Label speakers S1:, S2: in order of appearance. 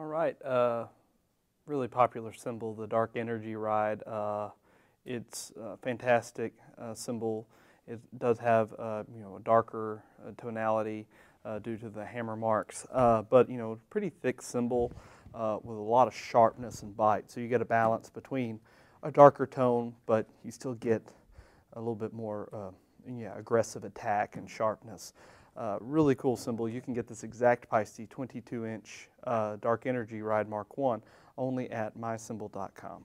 S1: All right, uh, really popular cymbal, the Dark Energy Ride. Uh, it's a fantastic uh, cymbal. It does have uh, you know a darker uh, tonality uh, due to the hammer marks, but you know pretty thick cymbal with a lot of sharpness and bite. So you get a balance between a darker tone, but you still get a little bit more yeah aggressive attack and sharpness. Uh, really cool cymbal. You can get this exact Paiste 22 inch uh, Dark Energy Ride Mark 1 only at mycymbal.com.